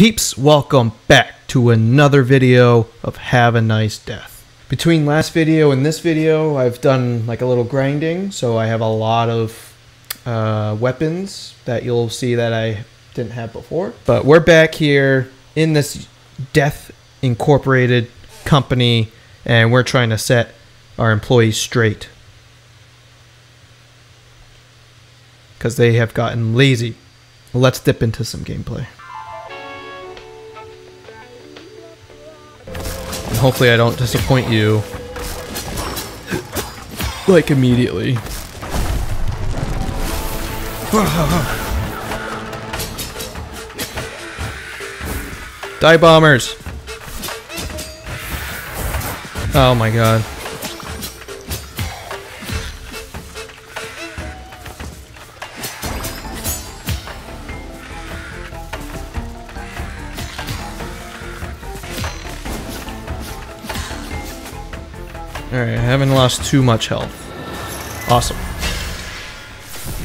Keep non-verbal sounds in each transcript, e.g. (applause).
Peeps, welcome back to another video of Have a Nice Death. Between last video and this video, I've done like a little grinding, so I have a lot of uh, weapons that you'll see that I didn't have before. But we're back here in this Death Incorporated company, and we're trying to set our employees straight. Because they have gotten lazy. Let's dip into some gameplay. Hopefully I don't disappoint you. Like immediately. Die bombers! Oh my god. Alright, I haven't lost too much health. Awesome.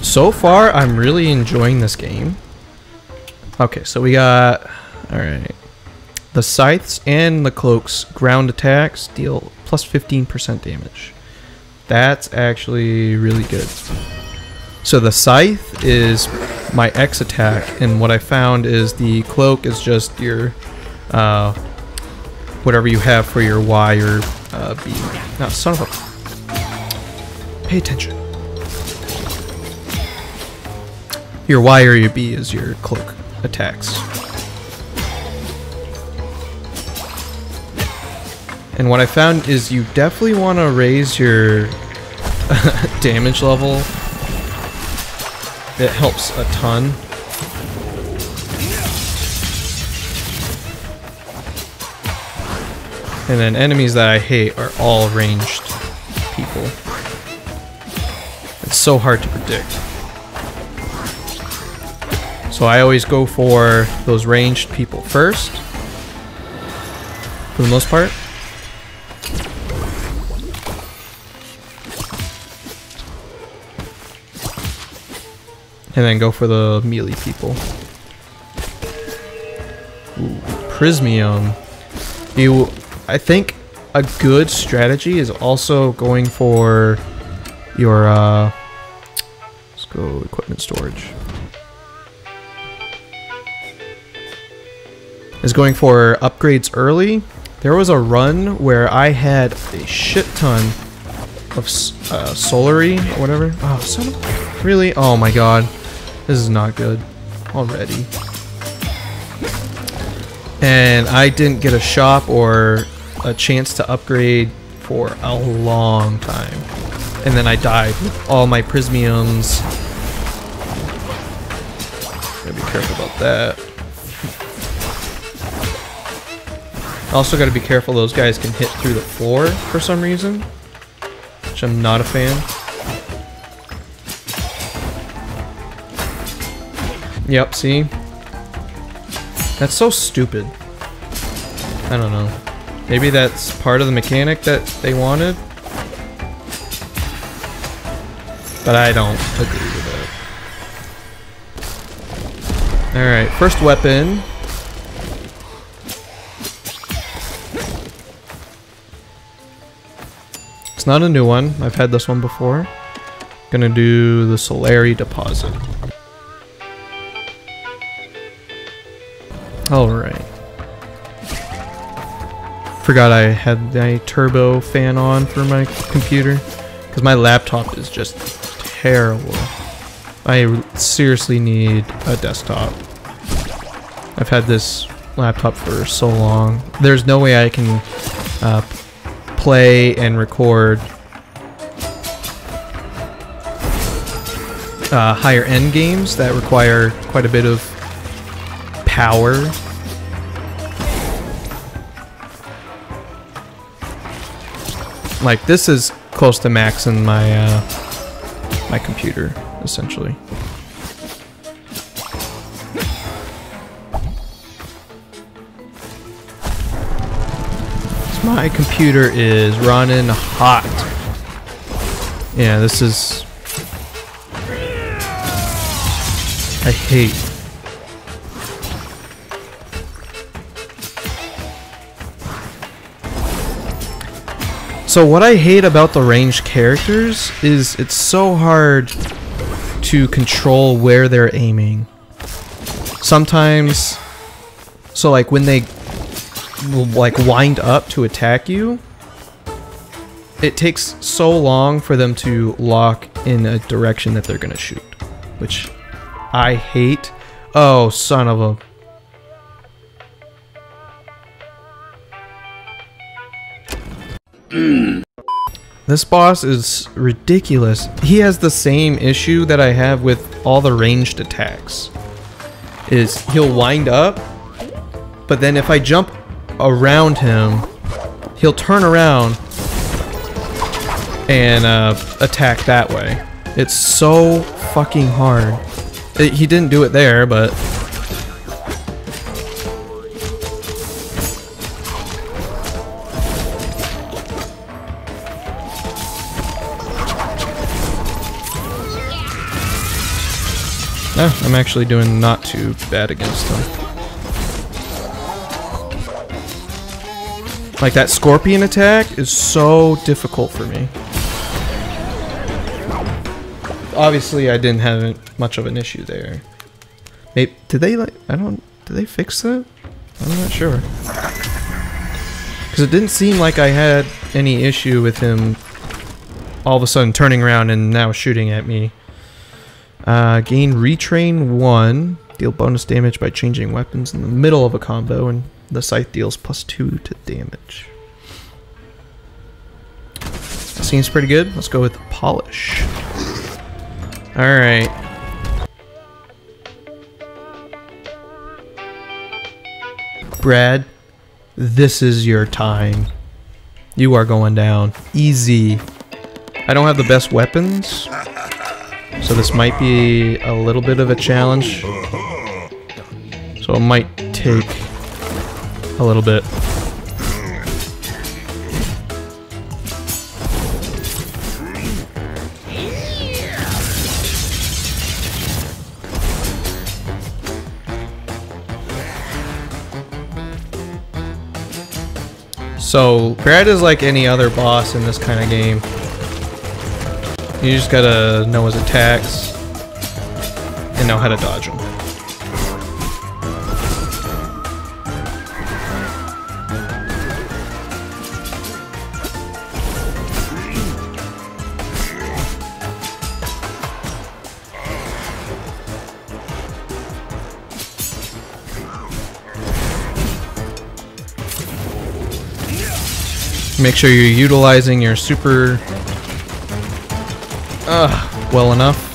So far, I'm really enjoying this game. Okay, so we got... Alright. The scythes and the cloaks ground attacks deal plus 15% damage. That's actually really good. So the scythe is my X attack, and what I found is the cloak is just your... Uh, whatever you have for your Y or uh, B. No, son of a... Pay attention. Your Y or your B is your cloak attacks. And what I found is you definitely want to raise your (laughs) damage level. It helps a ton. And then enemies that I hate are all ranged people. It's so hard to predict. So I always go for those ranged people first. For the most part. And then go for the melee people. Ooh, Prismium. You I think a good strategy is also going for your uh let's go equipment storage. Is going for upgrades early. There was a run where I had a shit ton of uh, soulary or whatever. Oh, son really? Oh my god, this is not good already. And I didn't get a shop or a chance to upgrade for a long time. And then I died with all my prismiums. Gotta be careful about that. Also gotta be careful those guys can hit through the floor for some reason. Which I'm not a fan. Yep, see? That's so stupid. I don't know. Maybe that's part of the mechanic that they wanted. But I don't agree with it. Alright, first weapon. It's not a new one. I've had this one before. Gonna do the Soulary deposit. Alright forgot I had my turbo fan on for my computer because my laptop is just terrible. I seriously need a desktop. I've had this laptop for so long. There's no way I can uh, play and record uh, higher end games that require quite a bit of power Like this is close to max in my uh, my computer, essentially. So my computer is running hot. Yeah, this is. I hate So what I hate about the ranged characters is it's so hard to control where they're aiming. Sometimes, so like when they like wind up to attack you, it takes so long for them to lock in a direction that they're gonna shoot, which I hate. Oh, son of a This boss is ridiculous. He has the same issue that I have with all the ranged attacks. Is he'll wind up, but then if I jump around him, he'll turn around and uh, attack that way. It's so fucking hard. It, he didn't do it there, but I'm actually doing not too bad against them. Like that scorpion attack is so difficult for me. Obviously, I didn't have much of an issue there. Maybe did they like? I don't. Did they fix that? I'm not sure. Because it didn't seem like I had any issue with him all of a sudden turning around and now shooting at me. Uh, gain retrain 1. Deal bonus damage by changing weapons in the middle of a combo, and the scythe deals plus 2 to damage. Seems pretty good. Let's go with polish. Alright. Brad, this is your time. You are going down. Easy. I don't have the best weapons, so this might be a little bit of a challenge. So it might take a little bit. So, Brad is like any other boss in this kind of game. You just gotta know his attacks and know how to dodge them. Make sure you're utilizing your super uh, well enough.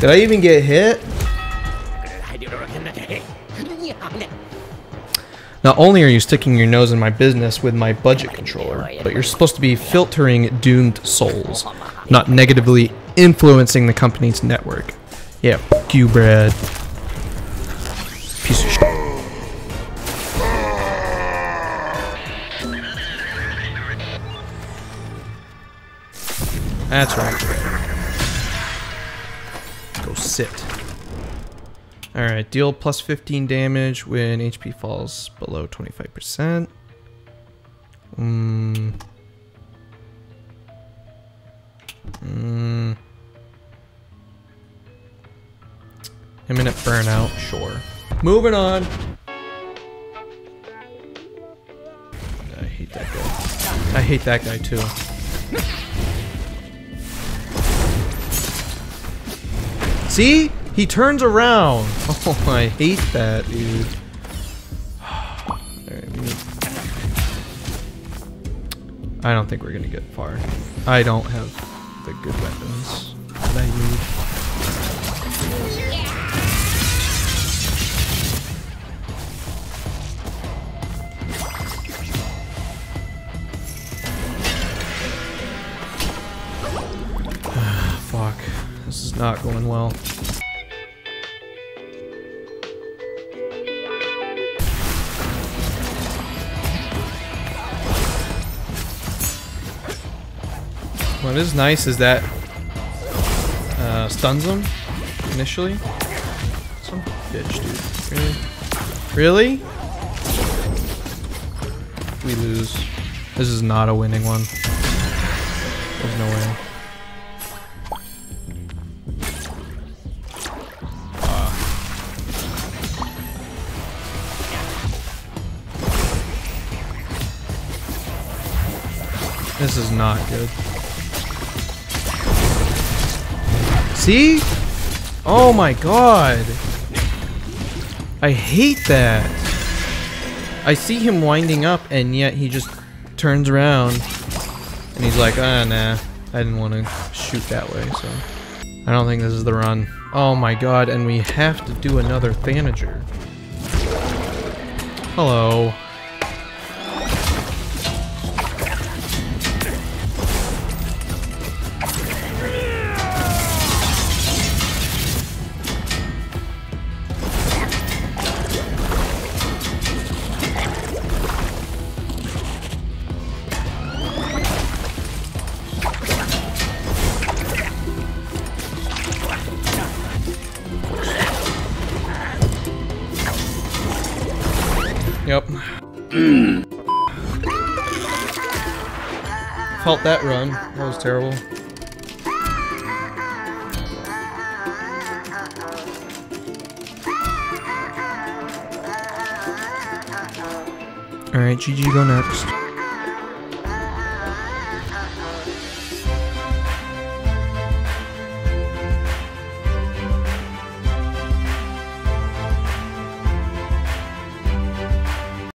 Did I even get hit? Not only are you sticking your nose in my business with my budget controller, but you're supposed to be filtering doomed souls, not negatively influencing the company's network. Yeah, fuck you, Brad. Piece of shit. That's right. Alright, deal plus 15 damage when HP falls below 25%. Mm. Mm. Imminent burnout, sure. Moving on. I hate that guy. I hate that guy too. See? He turns around. (laughs) Oh, I hate that, dude. I don't think we're gonna get far. I don't have the good weapons that I need. (sighs) Fuck. This is not going well. What is nice is that uh, stuns him initially. Some bitch, dude. Really? Really? We lose. This is not a winning one. There's no way. This is not good. See? Oh my god. I hate that. I see him winding up and yet he just turns around and he's like, ah, nah. I didn't want to shoot that way, so. I don't think this is the run. Oh my god, and we have to do another Thanager. Hello. Felt that run. That was terrible. Alright, GG go next.